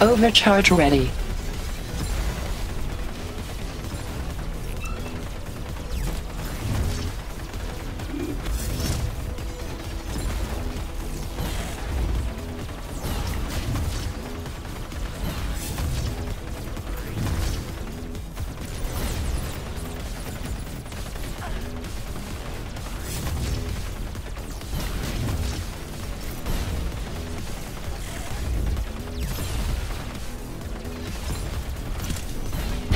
Overcharge ready.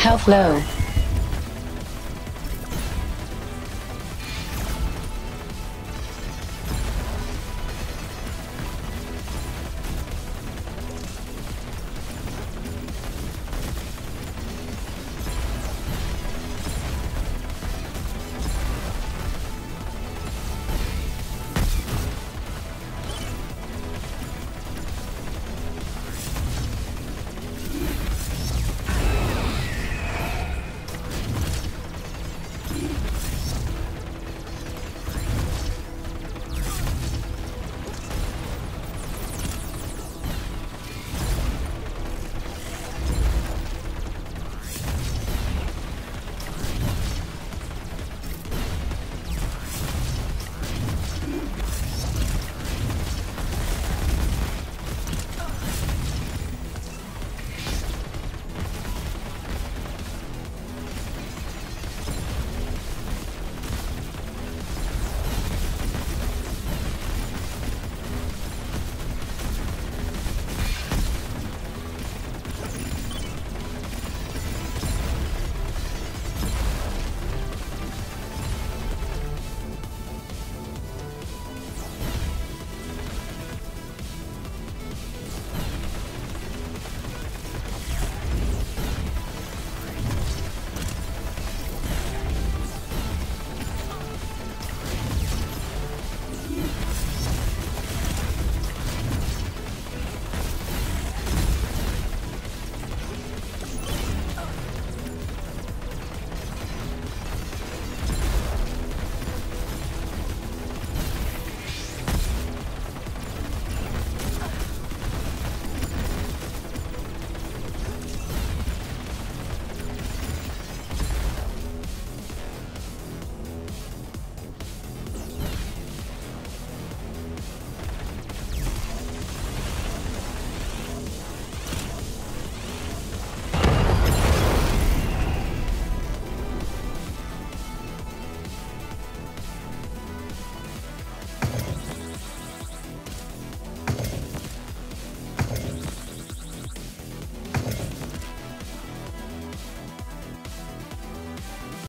Health low.